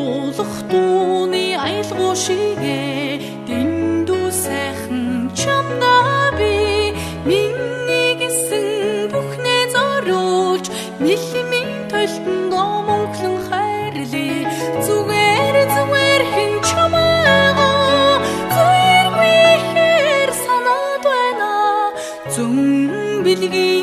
дуулах дууны аялгуу шигээ. Дэндүү сайхан чамнаа би миний гэсэн бүхнээ зориулж нэлмийн толтон номонхлон хайрлаа зүгээр зүгээр хэн чамаагаа зүргүй хэр санаад байна. Зүн билгийн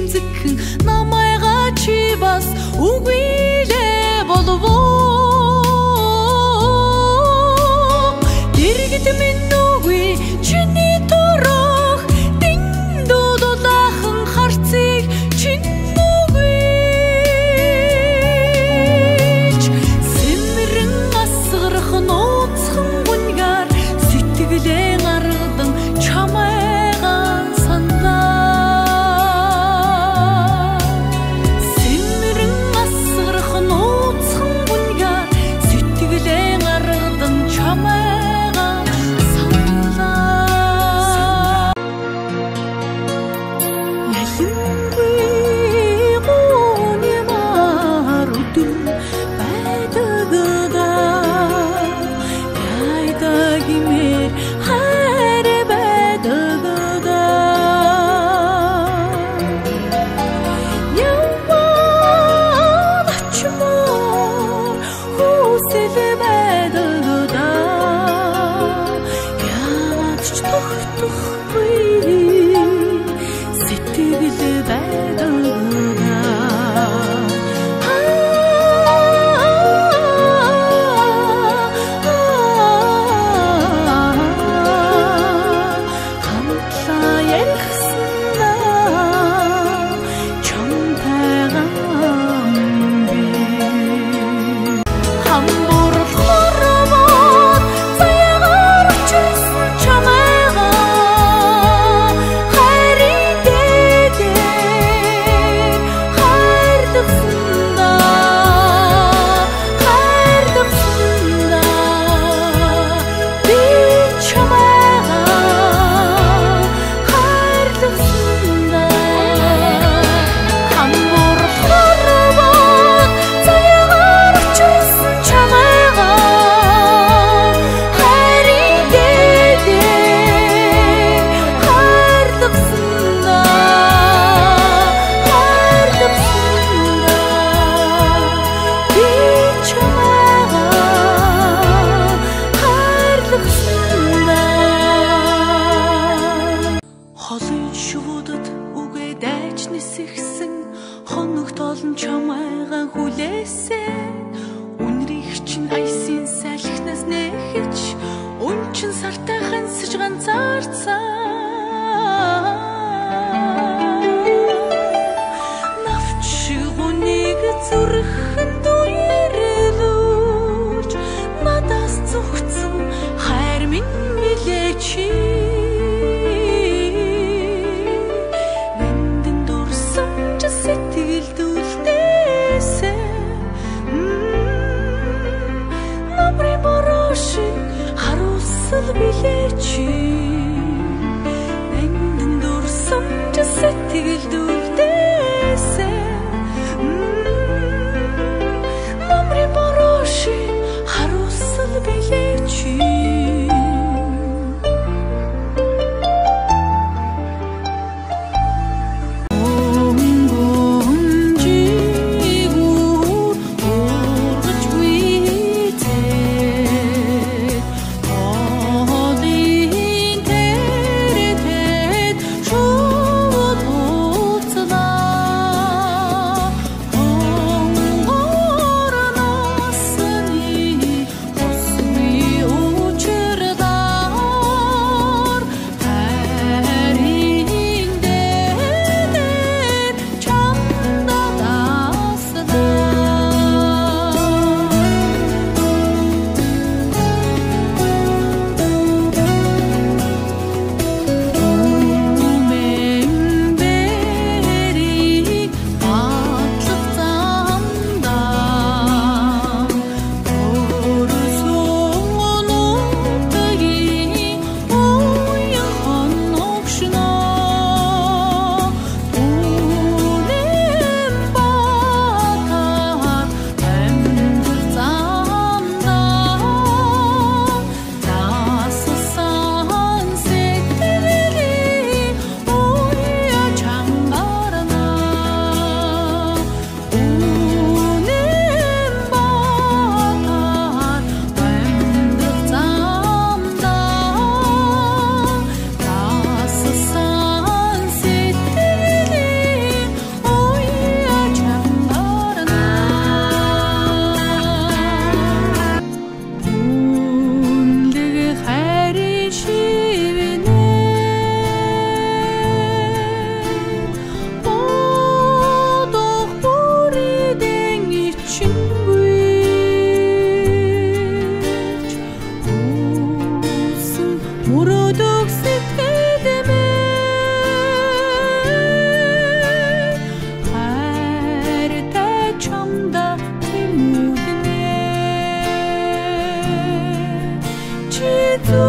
шинзэхэн намайга чи бас үгүй to